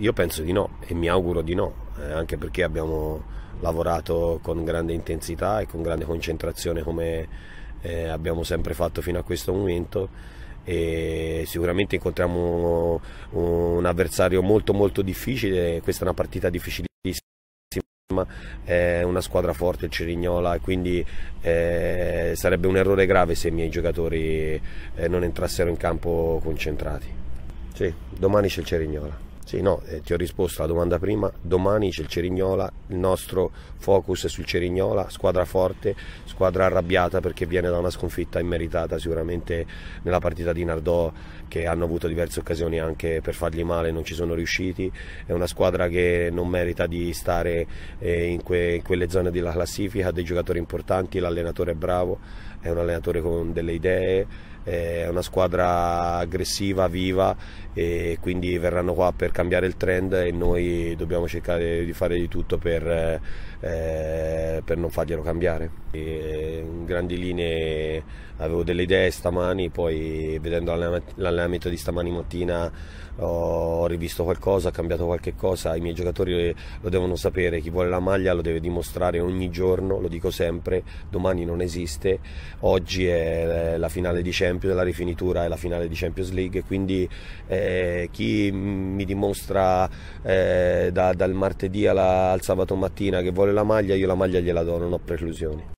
io penso di no e mi auguro di no, eh, anche perché abbiamo lavorato con grande intensità e con grande concentrazione come eh, abbiamo sempre fatto fino a questo momento e sicuramente incontriamo un avversario molto molto difficile, questa è una partita difficilissima è una squadra forte il Cerignola quindi eh, sarebbe un errore grave se i miei giocatori eh, non entrassero in campo concentrati. Sì, domani c'è il Cerignola. Sì, no, eh, ti ho risposto alla domanda prima, domani c'è il Cerignola, il nostro focus è sul Cerignola, squadra forte, squadra arrabbiata perché viene da una sconfitta immeritata sicuramente nella partita di Nardò che hanno avuto diverse occasioni anche per fargli male, non ci sono riusciti, è una squadra che non merita di stare eh, in, que, in quelle zone della classifica, ha dei giocatori importanti, l'allenatore è bravo, è un allenatore con delle idee, è una squadra aggressiva, viva e quindi verranno qua per cambiare il trend e noi dobbiamo cercare di fare di tutto per, eh, per non farglielo cambiare. E in grandi linee avevo delle idee stamani, poi vedendo l'allenamento di stamani mattina ho rivisto qualcosa, ho cambiato qualche cosa, i miei giocatori lo devono sapere, chi vuole la maglia lo deve dimostrare ogni giorno, lo dico sempre, domani non esiste, oggi è la finale di Champions, la rifinitura è la finale di Champions League, quindi eh, chi mi dimostra eh, da, dal martedì alla, al sabato mattina che vuole la maglia, io la maglia gliela do, non ho preclusioni.